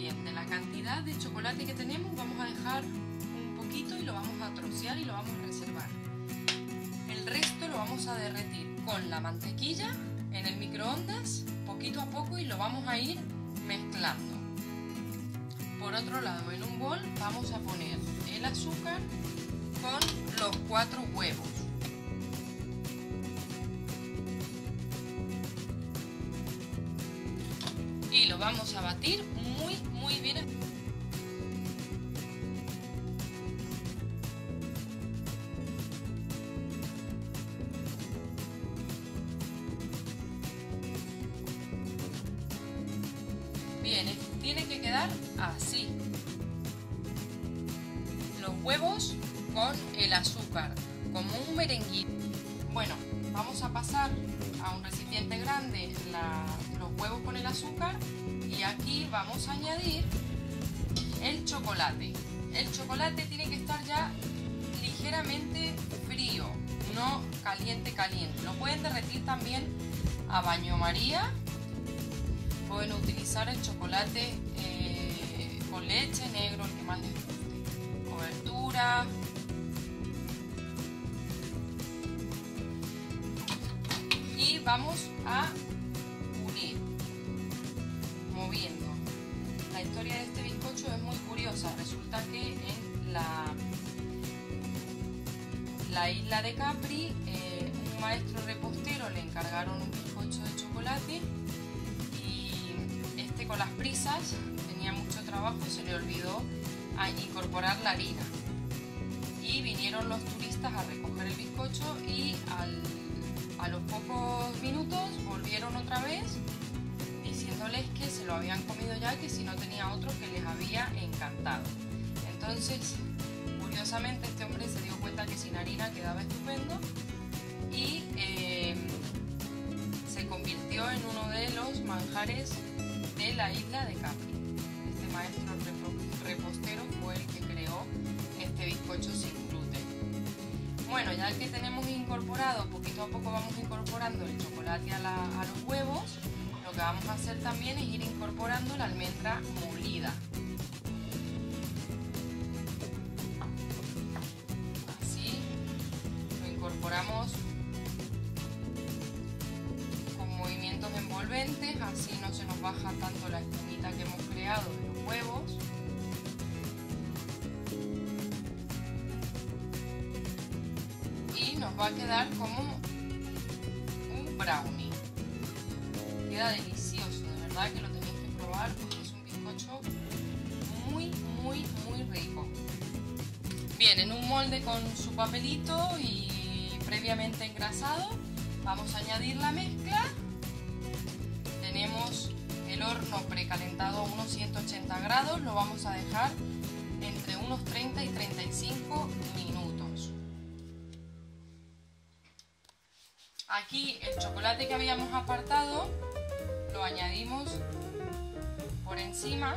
de la cantidad de chocolate que tenemos vamos a dejar un poquito y lo vamos a trocear y lo vamos a reservar. El resto lo vamos a derretir con la mantequilla en el microondas poquito a poco y lo vamos a ir mezclando. Por otro lado, en un bol vamos a poner el azúcar con los cuatro huevos. Vamos a batir muy, muy bien. Bien, tiene que quedar así. Los huevos con el azúcar, como un merenguito. Bueno, vamos a pasar a un recipiente grande los huevos con el azúcar y aquí vamos a añadir el chocolate. El chocolate tiene que estar ya ligeramente frío, no caliente caliente. Lo pueden derretir también a baño maría. Pueden utilizar el chocolate eh, con leche negro, el que más les guste. Cobertura, vamos a unir moviendo. La historia de este bizcocho es muy curiosa. Resulta que en la, la isla de Capri, eh, un maestro repostero le encargaron un bizcocho de chocolate y este con las prisas tenía mucho trabajo y se le olvidó incorporar la harina. Y vinieron los turistas a recoger el bizcocho y al a los pocos minutos volvieron habían comido ya, que si no tenía otro que les había encantado. Entonces, curiosamente, este hombre se dio cuenta que sin harina quedaba estupendo y eh, se convirtió en uno de los manjares de la isla de Capri. Este maestro repostero fue el que creó este bizcocho sin bueno, ya que tenemos incorporado, poquito a poco vamos incorporando el chocolate a, los huevos, lo que vamos a hacer también es ir incorporando la almendra molida. Así, lo incorporamos con movimientos envolventes, así no se nos baja tanto la espumita que hemos creado de los huevos. va a quedar como un brownie. Queda delicioso, de verdad que lo tenéis que probar porque es un bizcocho muy, muy, muy rico. Bien, en un molde con su papelito y previamente engrasado, vamos a añadir la mezcla. Tenemos el horno precalentado a unos 180 grados, lo vamos a dejar entre unos 30 y 35 minutos. Aquí el chocolate que habíamos apartado lo añadimos por encima.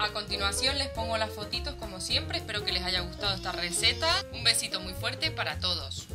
A continuación les pongo las fotitos como siempre, espero que les haya gustado esta receta. Un besito muy fuerte para todos.